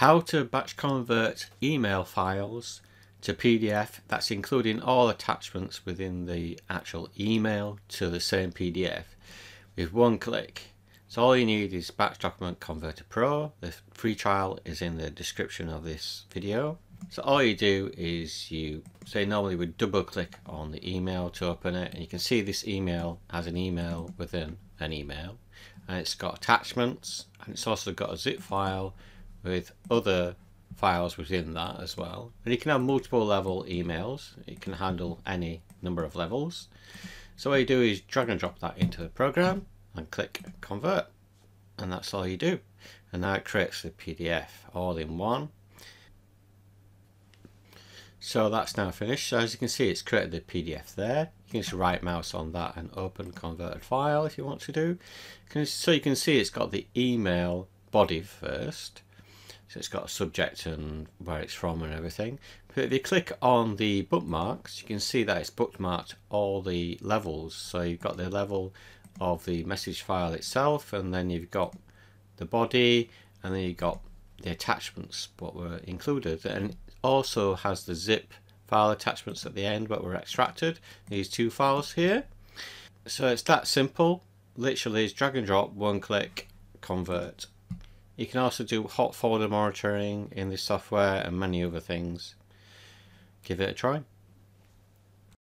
how to batch convert email files to PDF that's including all attachments within the actual email to the same PDF with one click. So all you need is Batch Document Converter Pro. The free trial is in the description of this video. So all you do is you say normally we double click on the email to open it and you can see this email has an email within an email and it's got attachments and it's also got a zip file with other files within that as well. And you can have multiple level emails. It can handle any number of levels. So what you do is drag and drop that into the program and click convert. And that's all you do. And now it creates the PDF all in one. So that's now finished. So as you can see, it's created the PDF there. You can just right mouse on that and open converted file if you want to do. So you can see it's got the email body first so it's got a subject and where it's from and everything. But if you click on the bookmarks, you can see that it's bookmarked all the levels. So you've got the level of the message file itself, and then you've got the body, and then you've got the attachments, what were included. And it also has the zip file attachments at the end, what were extracted. These two files here. So it's that simple. Literally, it's drag and drop, one click, convert. You can also do hot folder monitoring in this software and many other things. Give it a try.